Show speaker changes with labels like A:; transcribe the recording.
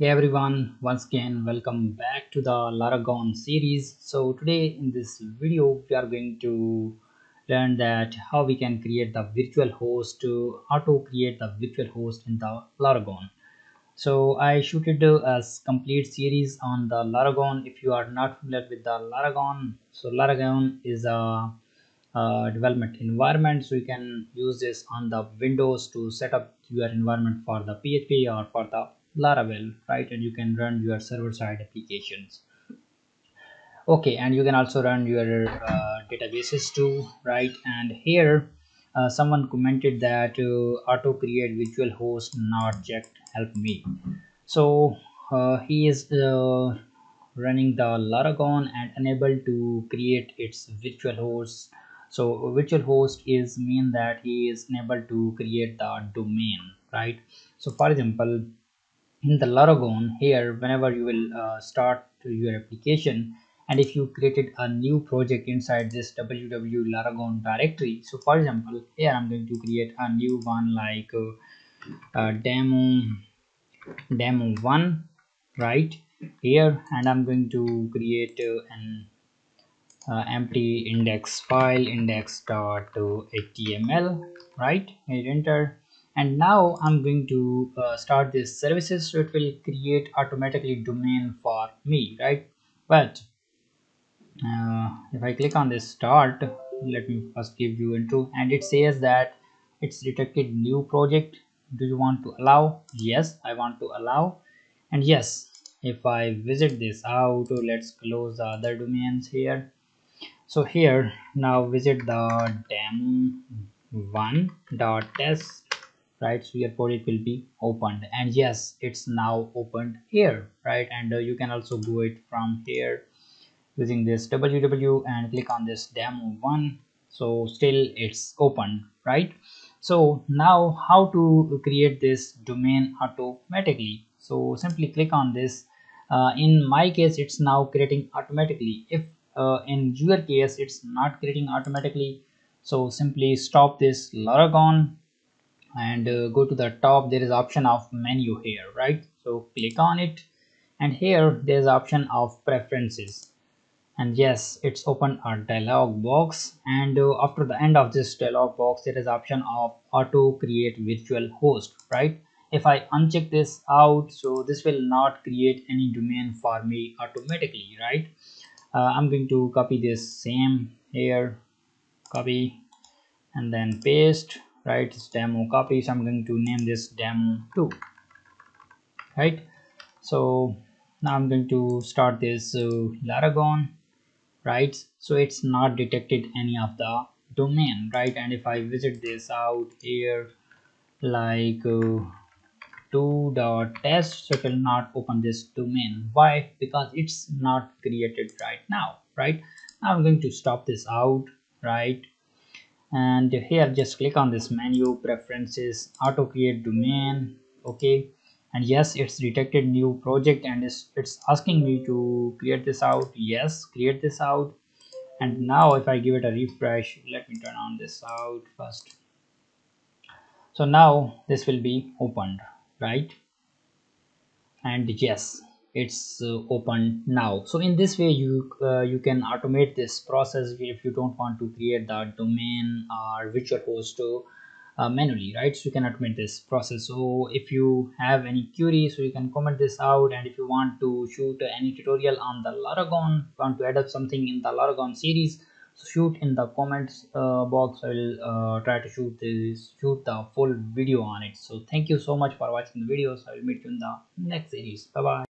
A: Hey everyone, once again welcome back to the Laragon series. So today in this video we are going to learn that how we can create the virtual host to auto create the virtual host in the Laragon. So I shooted a complete series on the Laragon. If you are not familiar with the Laragon, so Laragon is a, a development environment. So you can use this on the Windows to set up your environment for the PHP or for the Laravel, right? And you can run your server-side applications. Okay, and you can also run your uh, databases too, right? And here, uh, someone commented that uh, auto create virtual host not checked. Help me. So uh, he is uh, running the Laragon and unable to create its virtual host. So virtual host is mean that he is unable to create the domain, right? So for example in the Laragon here whenever you will uh, start your application and if you created a new project inside this www laragon directory so for example here i'm going to create a new one like uh, uh, demo demo one right here and i'm going to create uh, an uh, empty index file index.html right hit enter and now I'm going to uh, start this services so it will create automatically domain for me right? But uh, if I click on this start let me first give you intro. And it says that it's detected new project. Do you want to allow? Yes I want to allow. And yes if I visit this out let's close the other domains here. So here now visit the demo one dot test right? So your project will be opened. And yes it's now opened here right? And uh, you can also go it from here using this www and click on this demo one. So still it's open right? So now how to create this domain automatically? So simply click on this. Uh, in my case it's now creating automatically. If uh, in your case it's not creating automatically so simply stop this laragon and uh, go to the top there is option of menu here right? So click on it and here there's option of preferences. And yes it's open a dialog box and uh, after the end of this dialog box there is option of auto create virtual host right? If i uncheck this out so this will not create any domain for me automatically right? Uh, i'm going to copy this same here copy and then paste right? It's demo copy so i'm going to name this demo 2 right? So now i'm going to start this uh, laragon right? So it's not detected any of the domain right? And if i visit this out here like uh, 2 dot test so it will not open this domain. Why? Because it's not created right now right? Now i'm going to stop this out right and here just click on this menu preferences auto create domain okay? And yes it's detected new project and it's, it's asking me to create this out. Yes create this out. And now if i give it a refresh let me turn on this out first. So now this will be opened right? And yes it's uh, open now. So in this way you uh, you can automate this process if you don't want to create the domain or virtual host to uh, manually right? So you can automate this process. So if you have any query so you can comment this out. And if you want to shoot any tutorial on the laragon want to add up something in the laragon series so shoot in the comments uh, box. I will uh, try to shoot this shoot the full video on it. So thank you so much for watching the videos. I will meet you in the next series. Bye bye